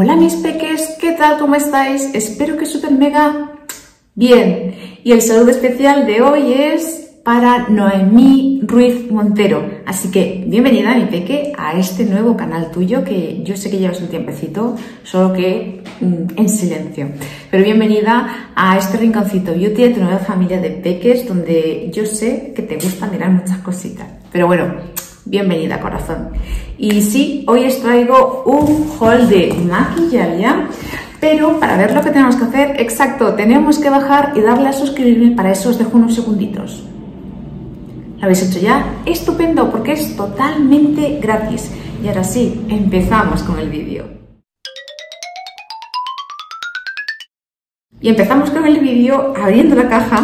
Hola mis peques, ¿qué tal? ¿Cómo estáis? Espero que súper mega bien. Y el saludo especial de hoy es para Noemí Ruiz Montero. Así que bienvenida mi peque a este nuevo canal tuyo que yo sé que llevas un tiempecito, solo que mm, en silencio. Pero bienvenida a este rinconcito beauty de tu nueva familia de peques donde yo sé que te gusta mirar muchas cositas. Pero bueno, bienvenida corazón. Y sí, hoy os traigo un haul de maquillaje, pero para ver lo que tenemos que hacer, exacto, tenemos que bajar y darle a suscribirme, para eso os dejo unos segunditos. ¿Lo habéis hecho ya? Estupendo, porque es totalmente gratis. Y ahora sí, empezamos con el vídeo. Y empezamos con el vídeo abriendo la caja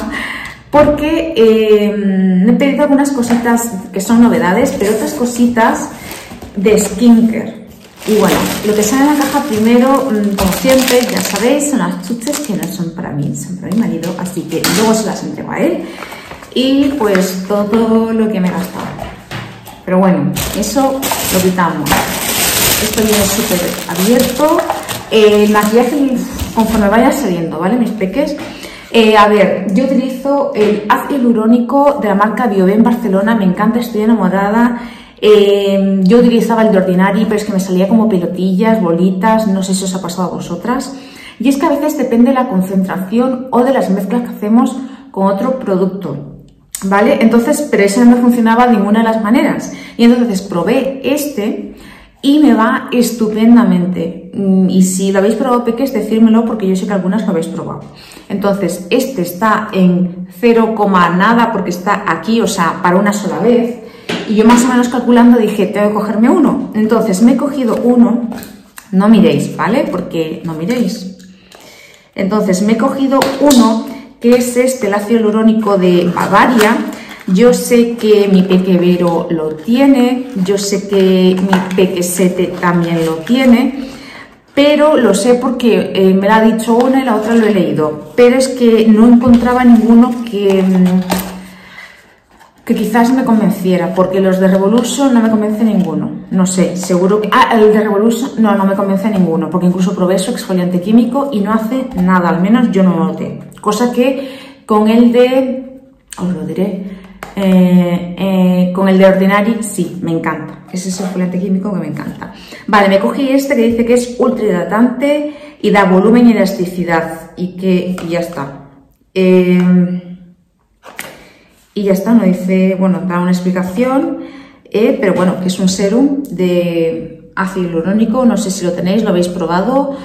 porque eh, he pedido algunas cositas que son novedades, pero otras cositas de skincare. Y bueno, lo que sale en la caja primero, mm, como siempre, ya sabéis, son las chuches que no son para mí, son para mi marido, así que luego se las entrego a él. Y pues todo lo que me he gastado. Pero bueno, eso lo quitamos. Esto viene súper abierto. el maquillaje conforme vaya saliendo, ¿vale? Mis peques. Eh, a ver, yo utilizo el ácido hialurónico de la marca Bioben Barcelona, me encanta, estoy enamorada. Eh, yo utilizaba el de Ordinary, pero es que me salía como pelotillas, bolitas, no sé si os ha pasado a vosotras. Y es que a veces depende de la concentración o de las mezclas que hacemos con otro producto. ¿Vale? Entonces, pero ese no me funcionaba de ninguna de las maneras. Y entonces probé este y me va estupendamente. Mm, y si lo habéis probado, peques, decírmelo porque yo sé que algunas lo habéis probado. Entonces, este está en 0, nada porque está aquí, o sea, para una sola vez. Y yo más o menos calculando dije, tengo que cogerme uno. Entonces, me he cogido uno. No miréis, ¿vale? Porque no miréis. Entonces, me he cogido uno que es este, el ácido de Bavaria yo sé que mi pequevero lo tiene, yo sé que mi pequesete también lo tiene, pero lo sé porque eh, me lo ha dicho una y la otra lo he leído. Pero es que no encontraba ninguno que, mm, que quizás me convenciera, porque los de Revolution no me convence ninguno. No sé, seguro que... Ah, el de Revolution no, no me convence ninguno, porque incluso probé su exfoliante químico y no hace nada, al menos yo no lo noté. Cosa que con el de... Os lo diré eh, eh, con el de Ordinary, sí, me encanta. Ese es el exfoliante químico que me encanta. Vale, me cogí este que dice que es ultra hidratante y da volumen y elasticidad. Y que ya está. Eh, y ya está, no dice, bueno, da una explicación, pero bueno, que es un serum de ácido hialurónico. No sé si lo tenéis, lo habéis probado.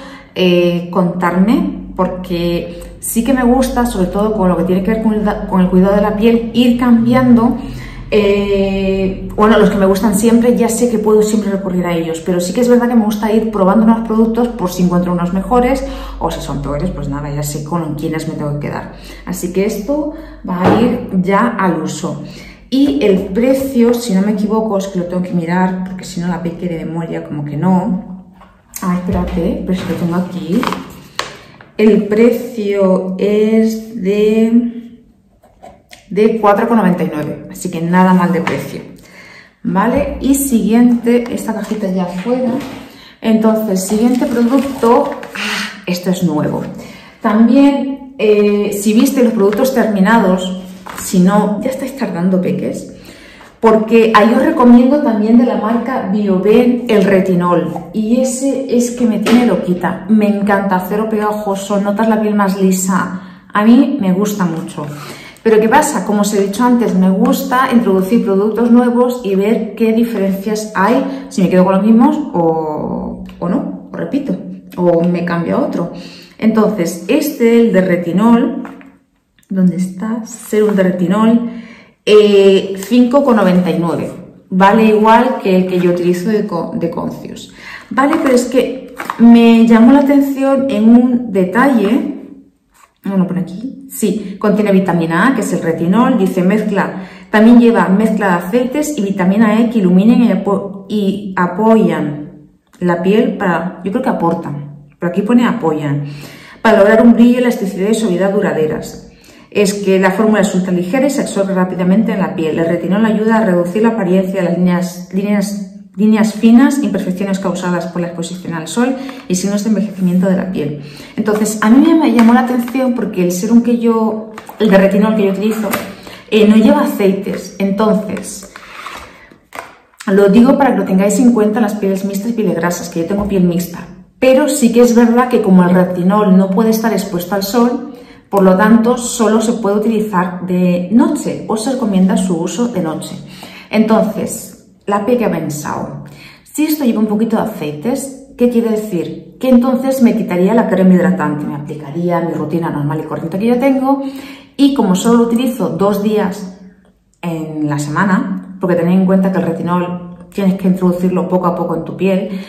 contarme, porque sí que me gusta, sobre todo con lo que tiene que ver con el, cuidado de la piel, ir cambiando. Eh, bueno, los que me gustan siempre, ya sé que puedo siempre recurrir a ellos, pero sí que es verdad que me gusta ir probando nuevos productos por si encuentro unos mejores o si son peores, pues nada, ya sé con quiénes me tengo que quedar. Así que esto va a ir ya al uso. Y el precio, si no me equivoco, es que lo tengo que mirar, porque si no la peque de memoria como que no. Ah, espérate, pero que lo tengo aquí. El precio es de, de 4,99, así que nada mal de precio. ¿Vale? Y siguiente, esta cajita ya afuera. Entonces, siguiente producto, ah, esto es nuevo. También, eh, si viste los productos terminados, si no, ya estáis tardando peques, porque ahí os recomiendo también de la marca Bioben el retinol y ese es que me tiene loquita, me encanta, cero pegajoso, notas la piel más lisa, a mí me gusta mucho. Pero ¿qué pasa? Como os he dicho antes, me gusta introducir productos nuevos y ver qué diferencias hay, si me quedo con los mismos o, o no, o repito, o me cambio a otro. Entonces, este, el de retinol, ¿dónde está? Serum de retinol, 5,99. Eh, vale igual que el que yo utilizo de, de Concius. Vale, pero es que me llamó la atención en un detalle. Bueno, por aquí. Sí, contiene vitamina A, que es el retinol. Dice mezcla. También lleva mezcla de aceites y vitamina E que iluminen y, apoyan la piel para. Yo creo que aportan. Pero aquí pone apoyan. Para lograr un brillo, elasticidad y suavidad duraderas es que la fórmula es ultra ligera y se absorbe rápidamente en la piel. El retinol ayuda a reducir la apariencia de las líneas finas, imperfecciones causadas por la exposición al sol y signos de envejecimiento de la piel. Entonces, a mí me llamó la atención porque el serum que yo, el de retinol que yo utilizo, eh, no lleva aceites. Entonces, lo digo para que lo tengáis en cuenta en las pieles mixtas y pieles grasas, que yo tengo piel mixta. Pero sí que es verdad que como el retinol no puede estar expuesto al sol, por lo tanto, solo se puede utilizar de noche o se recomienda su uso de noche. Entonces, la P que ha pensado, si esto lleva un poquito de aceites, ¿qué quiere decir? Que entonces me quitaría la crema hidratante, me aplicaría mi rutina normal y corriente que yo tengo y como solo lo utilizo dos días en la semana, porque tened en cuenta que el retinol tienes que introducirlo poco a poco en tu piel,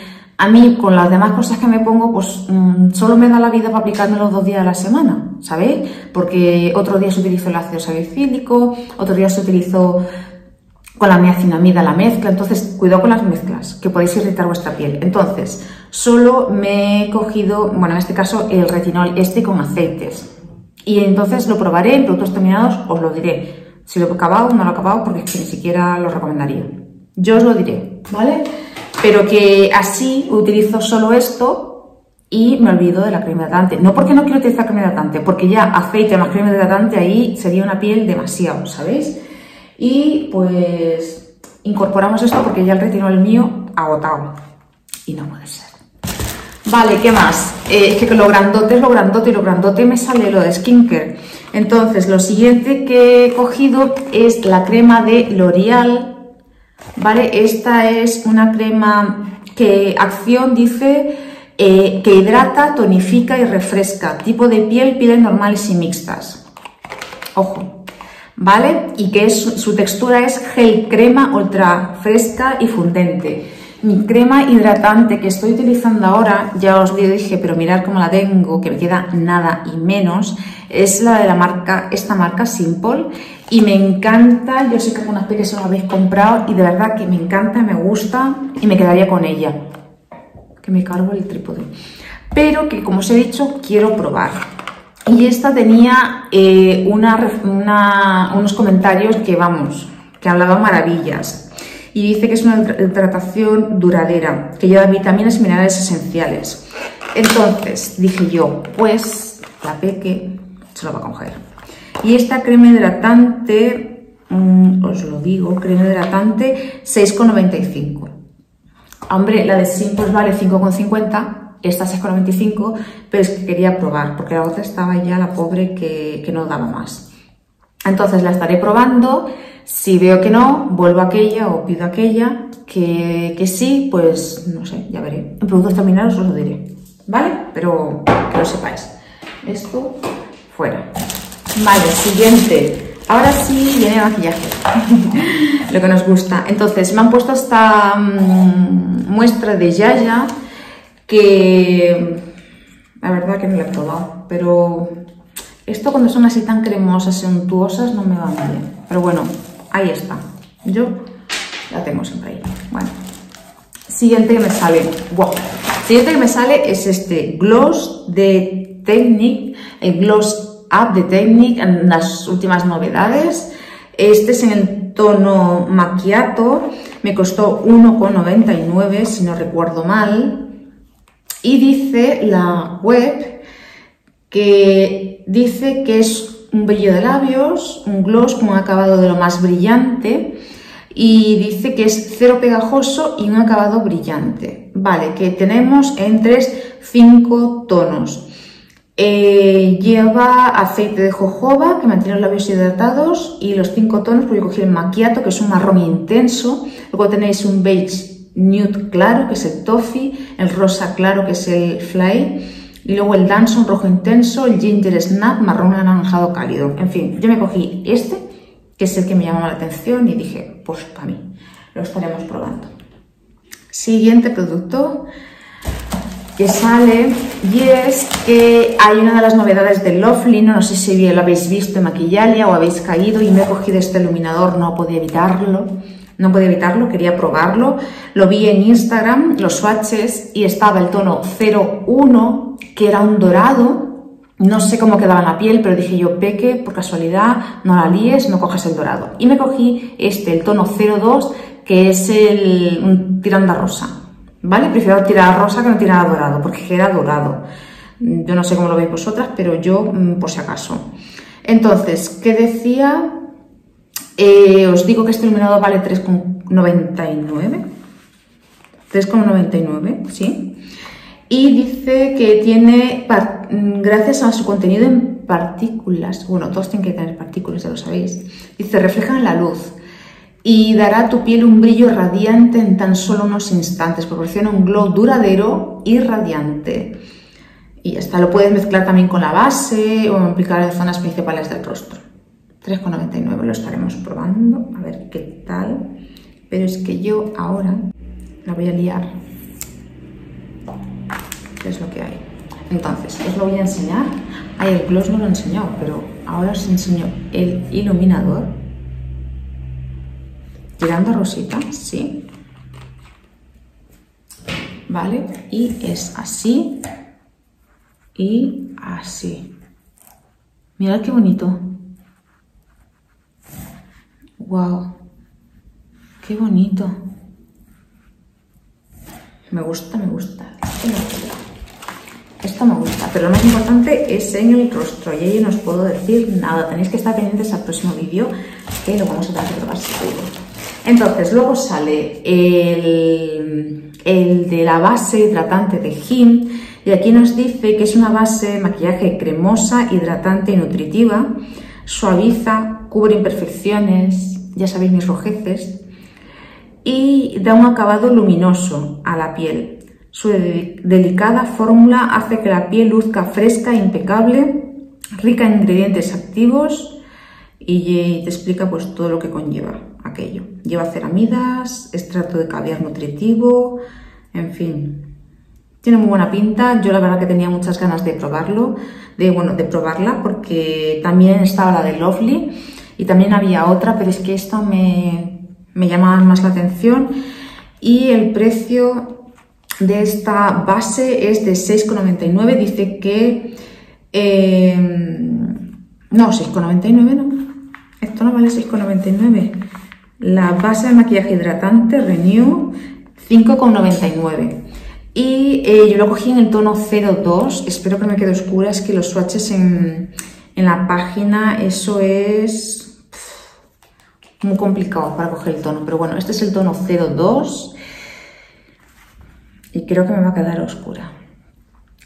a mí, con las demás cosas que me pongo, pues mm, solo me da la vida para aplicármelo dos días a la semana, ¿sabéis? Porque otro día se utilizo el ácido salicílico, otro día se utilizo con la niacinamida la mezcla, entonces cuidado con las mezclas, que podéis irritar vuestra piel. Entonces, solo me he cogido, bueno, en este caso, el retinol este con aceites. Y entonces lo probaré en productos terminados, os lo diré. Si lo he acabado, no lo he acabado, porque es que ni siquiera lo recomendaría. Yo os lo diré, ¿vale? Pero que así utilizo solo esto y me olvido de la crema hidratante. No porque no quiero utilizar crema hidratante, porque ya aceite más crema hidratante ahí sería una piel demasiado, ¿sabéis? Y pues incorporamos esto porque ya el retinol mío agotado y no puede ser. Vale, ¿qué más? Eh, es que lo grandote es lo grandote y lo grandote me sale lo de skincare. Entonces, lo siguiente que he cogido es la crema de L'Oreal ¿vale? Esta es una crema que acción dice eh, que hidrata, tonifica y refresca. Tipo de piel, pieles normales y mixtas. Ojo, ¿vale? Y que su textura es gel crema ultra fresca y fundente. Mi crema hidratante que estoy utilizando ahora, ya os dije, pero mirad cómo la tengo, que me queda nada y menos, es la de la marca, esta marca Simple y me encanta, yo sé que algunas que se lo habéis comprado y de verdad que me encanta, me gusta y me quedaría con ella. Que me cargo el trípode. Pero que como os he dicho, quiero probar. Y esta tenía eh, unos comentarios que vamos, que hablaban maravillas. Y dice que es una hidratación duradera, que lleva vitaminas y minerales esenciales. Entonces dije yo, pues la peque se lo va a coger. Y esta crema hidratante, mm, os lo digo, crema hidratante 6,95. Hombre, la de Simples vale 5,50, esta 6,95, pero es que quería probar, porque la otra estaba ya la pobre que, no daba más. Entonces la estaré probando, si veo que no, vuelvo a aquella o pido aquella, que, que sí, pues no sé, ya veré. En productos terminados os lo diré, ¿vale? Pero que lo sepáis. Esto fuera. Vale, siguiente. Ahora sí viene maquillaje, lo que nos gusta. Entonces, me han puesto esta mm, muestra de Yaya que la verdad que no la he probado, pero esto cuando son así tan cremosas, suntuosas, no me van bien. Pero bueno, ahí está. Yo la tengo siempre ahí. Bueno, siguiente que me sale. Wow. Siguiente que me sale es este gloss de Technique, el gloss Up de Technic las últimas novedades. Este es en el tono macchiato, me costó 1,99 si no recuerdo mal. Y dice la web que dice que es un brillo de labios, un gloss con un acabado de lo más brillante y dice que es cero pegajoso y un acabado brillante. Vale, que tenemos en 3, 5 tonos. Eh, lleva aceite de jojoba que mantiene los labios hidratados y los cinco tonos, porque yo cogí el macchiato que es un marrón intenso. Luego tenéis un beige nude claro que es el toffee, el rosa claro que es el fly y luego el un rojo intenso, el ginger snap marrón anaranjado cálido. En fin, yo me cogí este que es el que me llamó la atención y dije, pues para mí, lo estaremos probando. Siguiente producto sale y es que hay una de las novedades de Lovely, no, sé si lo habéis visto en Maquillalia o habéis caído y me he cogido este iluminador, no podía evitarlo, no podía evitarlo, quería probarlo, lo vi en Instagram, los swatches y estaba el tono 01 que era un dorado, no sé cómo quedaba en la piel, pero dije yo, peque, por casualidad, no la líes, no cojas el dorado. Y me cogí este, el tono 02, que es el un tiranda rosa. ¿Vale? Prefiero tirar rosa que no tirar dorado, porque queda dorado. Yo no sé cómo lo veis vosotras, pero yo, mm, por si acaso. Entonces, ¿qué decía? Eh, os digo que este iluminador vale 3,99. 3,99, ¿sí? Y dice que tiene, gracias a su contenido en partículas, bueno, todos tienen que tener partículas, ya lo sabéis, dice, reflejan la luz y dará a tu piel un brillo radiante en tan solo unos instantes, proporciona un glow duradero y radiante. Y hasta lo puedes mezclar también con la base o aplicar en zonas principales del rostro. 3,99 lo estaremos probando, a ver qué tal. Pero es que yo ahora la voy a liar. ¿Qué es lo que hay? Entonces, os lo voy a enseñar. Ay, el gloss no lo he enseñado, pero ahora os enseño el iluminador. Tirando rosita, sí. ¿Vale? Y es así y así. Mirad qué bonito. Wow. Qué bonito. Me gusta, me gusta. Esto me gusta, pero lo más importante es en el rostro y ahí no os puedo decir nada. Tenéis que estar pendientes al próximo vídeo que lo vamos a que probar Entonces, luego sale el, de la base hidratante de Jim y aquí nos dice que es una base maquillaje cremosa, hidratante y nutritiva, suaviza, cubre imperfecciones, ya sabéis mis rojeces, y da un acabado luminoso a la piel. Su delicada fórmula hace que la piel luzca fresca e impecable, rica en ingredientes activos y te explica pues todo lo que conlleva aquello. Lleva ceramidas, extracto de caviar nutritivo, en fin, tiene muy buena pinta, yo la verdad que tenía muchas ganas de probarlo, de, bueno, de probarla porque también estaba la de Lovely y también había otra, pero es que esta me, me llamaba más la atención y el precio de esta base es de 6,99, dice que... Em, no, 6,99 no, esto no vale 6,99. La base de maquillaje hidratante Renew 5,99. Y eh, yo lo cogí en el tono 02, espero que no me quede oscura, es que los swatches en, la página, eso es muy complicado para coger el tono, pero bueno, este es el tono 02 y creo que me va a quedar oscura.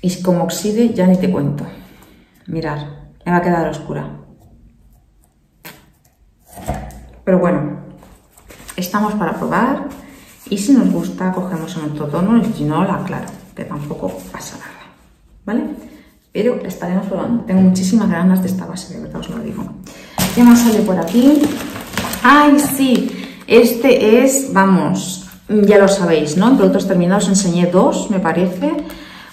Y como oxide ya ni te cuento. Mirar, me va a quedar oscura. Pero bueno, estamos para probar. Y si nos gusta, cogemos en otro tono y si no, la aclaro, que tampoco pasa nada, ¿vale? Pero estaremos probando. Tengo muchísimas ganas de esta base, de verdad os lo digo. ¿Qué más sale por aquí? ¡Ay, sí! Este es, vamos, ya lo sabéis, ¿no? En productos terminados enseñé dos, me parece,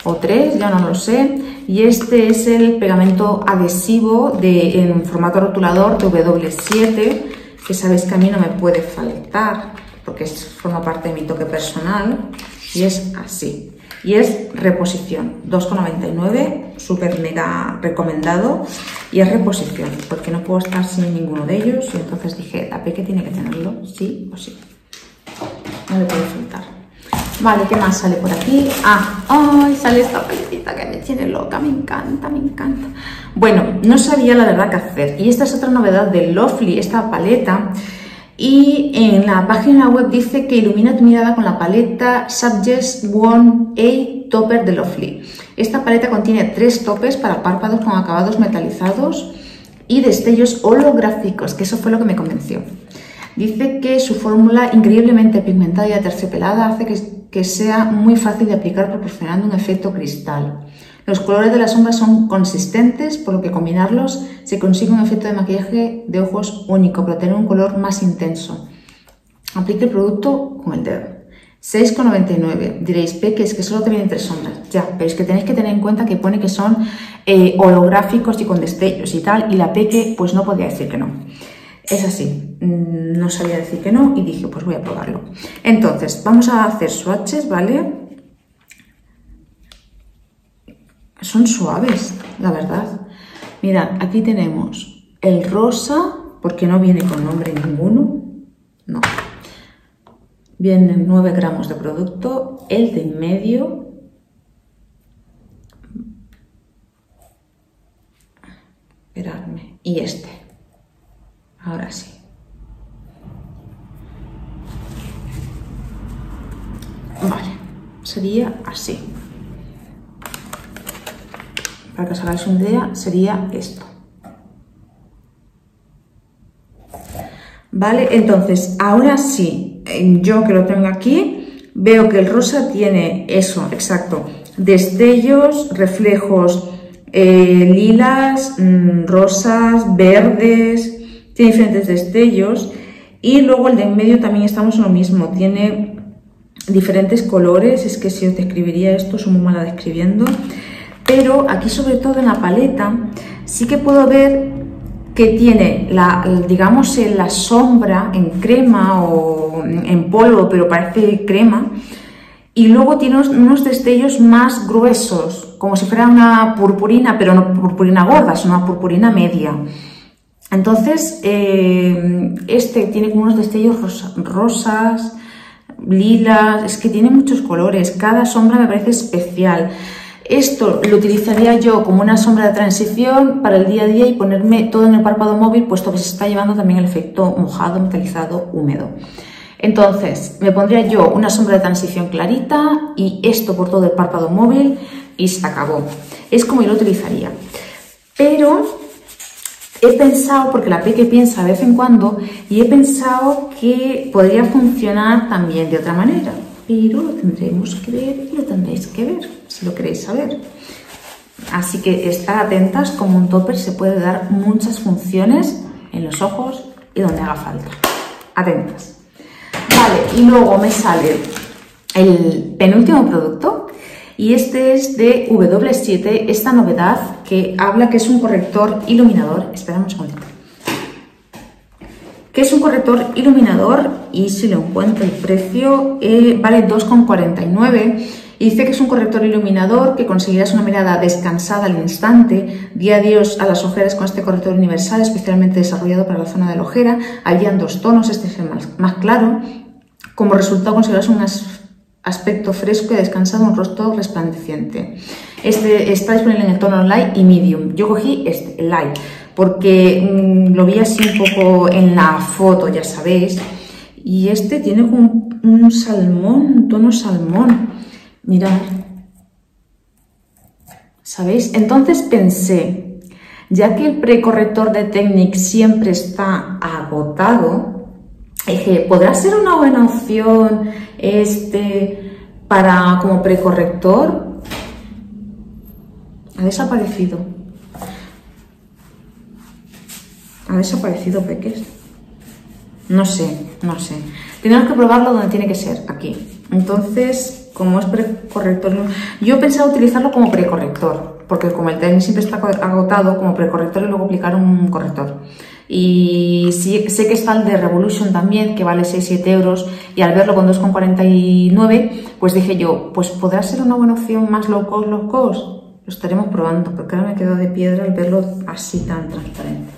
o tres, ya no lo sé. Y este es el pegamento adhesivo de, en formato rotulador de W7, que sabéis que a mí no me puede faltar porque forma parte de mi toque personal y es así. Y es reposición, 2,99, súper mega recomendado. Y es reposición, porque no puedo estar sin ninguno de ellos. Y entonces dije, la Peque tiene que tenerlo, sí o sí. No le puedo faltar. Vale, ¿qué más sale por aquí? Ah, ¡ay! Sale esta paletita que me tiene loca, me encanta, me encanta. Bueno, no sabía la verdad qué hacer. Y esta es otra novedad de Lovely, esta paleta y en la página web dice que ilumina tu mirada con la paleta Suggest One A Topper de Lovely. Esta paleta contiene tres topes para párpados con acabados metalizados y destellos holográficos, que eso fue lo que me convenció. Dice que su fórmula increíblemente pigmentada y aterciopelada hace que, sea muy fácil de aplicar proporcionando un efecto cristal. Los colores de las sombras son consistentes, por lo que combinarlos se consigue un efecto de maquillaje de ojos único, pero tener un color más intenso. Aplique el producto con el dedo. 6,99. Diréis, Peque, es que solo te vienen tres sombras. Ya, pero es que tenéis que tener en cuenta que pone que son eh, holográficos y con destellos y tal, y la Peque pues no podía decir que no. Es así, mm, no sabía decir que no y dije, pues voy a probarlo. Entonces, vamos a hacer swatches, ¿vale? son suaves, la verdad. Mirad, aquí tenemos el rosa, porque no viene con nombre ninguno. No. Vienen 9 gramos de producto, el de en medio. Esperadme. Y este. Ahora sí. Vale, sería así. Para que os hagáis una idea, sería esto. ¿Vale? Entonces, ahora sí, yo que lo tengo aquí, veo que el rosa tiene eso, exacto, destellos, reflejos eh, lilas, mm, rosas, verdes, tiene diferentes destellos. Y luego el de en medio también estamos en lo mismo, tiene diferentes colores, es que si os describiría esto, soy muy mala describiendo. Pero aquí sobre todo en la paleta sí que puedo ver que tiene, la, digamos, la sombra en crema o en polvo, pero parece crema, y luego tiene unos, destellos más gruesos, como si fuera una purpurina, pero no purpurina gorda, sino una purpurina media. Entonces, eh, este tiene como unos destellos rosas, lilas, es que tiene muchos colores, cada sombra me parece especial. Esto lo utilizaría yo como una sombra de transición para el día a día y ponerme todo en el párpado móvil, puesto que se está llevando también el efecto mojado, metalizado, húmedo. Entonces, me pondría yo una sombra de transición clarita y esto por todo el párpado móvil y se acabó. Es como yo lo utilizaría. Pero he pensado, porque la Peque piensa de vez en cuando, y he pensado que podría funcionar también de otra manera pero lo tendremos que ver y lo tendréis que ver si lo queréis saber. Así que estar atentas, como un topper se puede dar muchas funciones en los ojos y donde haga falta. Atentas. Vale, y luego me sale el penúltimo producto y este es de W7, esta novedad que habla que es un corrector iluminador. Esperamos un que es un corrector iluminador y si lo encuentro el precio eh, vale 2,49 y dice que es un corrector iluminador que conseguirás una mirada descansada al instante, día adiós a las ojeras con este corrector universal especialmente desarrollado para la zona de la ojera, habían dos tonos, este es el más, claro, como resultado conseguirás un aspecto fresco y descansado, un rostro resplandeciente. Este está disponible en el tono light y medium, yo cogí este, light porque mm, lo vi así un poco en la foto, ya sabéis. Y este tiene como un, salmón, un tono salmón. Mirad. ¿Sabéis? Entonces pensé, ya que el precorrector de Technic siempre está agotado, dije, ¿podrá ser una buena opción este para como precorrector? Ha desaparecido. Ha desaparecido Peques. No sé, no sé. Tenemos que probarlo donde tiene que ser, aquí. Entonces, como es precorrector, yo pensaba utilizarlo como precorrector, porque como el tenis siempre está agotado, como precorrector y luego aplicar un corrector. Y sé que está el de Revolution también, que vale 6-7 euros, y al verlo con 2,49, pues dije yo, pues podrá ser una buena opción más low cost, low cost. Lo estaremos probando, porque ahora me he quedado de piedra al verlo así tan transparente.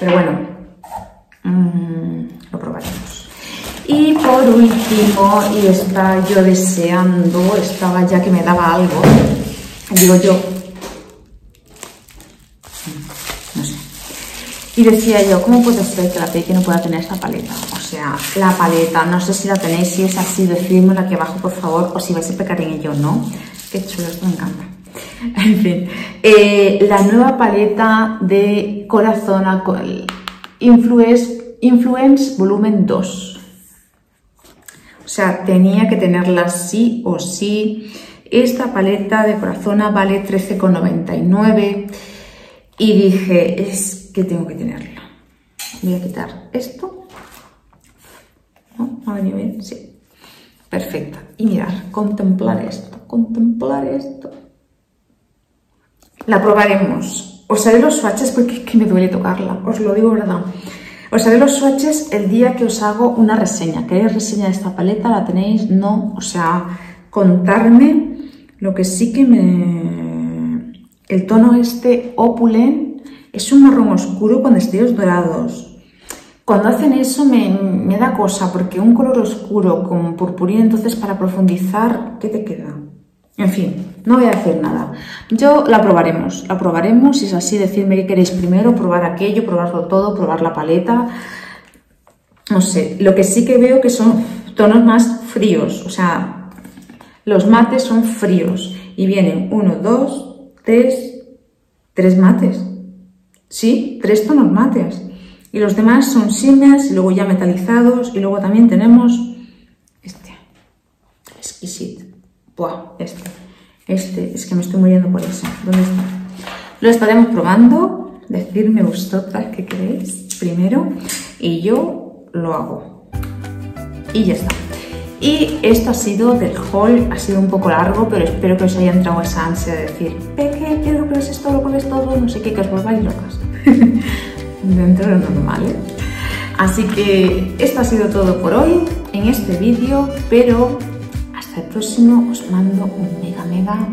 Pero bueno, mm, lo probaremos. Y por último, y estaba yo deseando, estaba ya que me daba algo, digo yo, Y decía yo, ¿cómo puede ser que la que no pueda tener esta paleta? O sea, la paleta, no sé si la tenéis, si es así, decídmelo aquí abajo, por favor, o si vais a pecar en ello, ¿no? Qué chulo, esto me encanta. En fin, eh, la nueva paleta de Corazón Influence, Influence Volumen 2. O sea, tenía que tenerla sí o sí. Esta paleta de Corazona vale 13,99 y dije, es que tengo que tenerla. Voy a quitar esto. ¿No? ¿Ha venido bien? Sí. Perfecta. Y mirar, contemplar esto, contemplar esto. La probaremos. Os haré los swatches porque es que me duele tocarla, os lo digo verdad. Os haré los swatches el día que os hago una reseña. ¿Queréis reseña de esta paleta? ¿La tenéis? No. O sea, contarme lo que sí que me... El tono este opulent es un marrón oscuro con destellos dorados. Cuando hacen eso me, da cosa, porque un color oscuro con purpurina, entonces para profundizar, ¿qué te queda? En fin, no voy a decir nada. Yo la probaremos, la probaremos, si es así, decirme qué queréis primero, probar aquello, probarlo todo, probar la paleta. No sé, lo que sí que veo que son tonos más fríos, o sea, los mates son fríos y vienen uno, dos, tres, tres mates. Sí, tres tonos mates. Y los demás son shimmers y luego ya metalizados y luego también tenemos este, exquisito. Buah, este. Este, es que me estoy muriendo por eso. ¿Dónde está? Lo estaremos probando. Decidme vosotras qué queréis primero. Y yo lo hago. Y ya está. Y esto ha sido del haul, ha sido un poco largo, pero espero que os haya entrado esa ansia de decir, Peque, quiero que pruebes esto, lo pruebes todo, no sé qué, que os volváis locas. Dentro de lo normal, ¿eh? Así que esto ha sido todo por hoy en este vídeo, pero el próximo os mando un mega mega